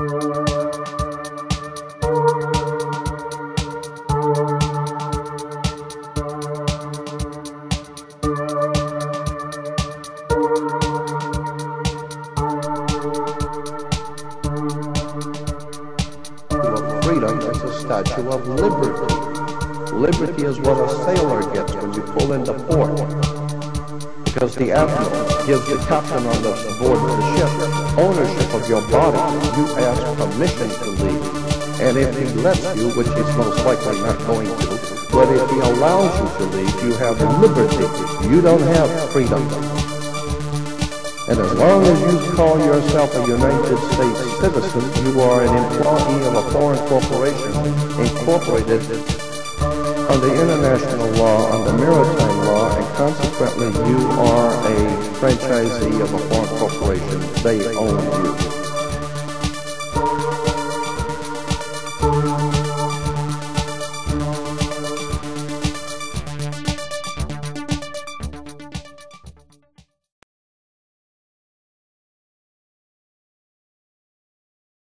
the Statue Freedom is a Statue of Liberty. Liberty is what a sailor gets when you pull in the port. Because the admiral gives the captain on the board of the ship ownership your body. You ask permission to leave. And if he lets you, which he's most likely not going to, but if he allows you to leave, you have liberty. You don't have freedom. And as long as you call yourself a United States citizen, you are an employee of a foreign corporation incorporated under international law, under maritime law, and consequently you are a franchisee of a foreign corporation. They own you.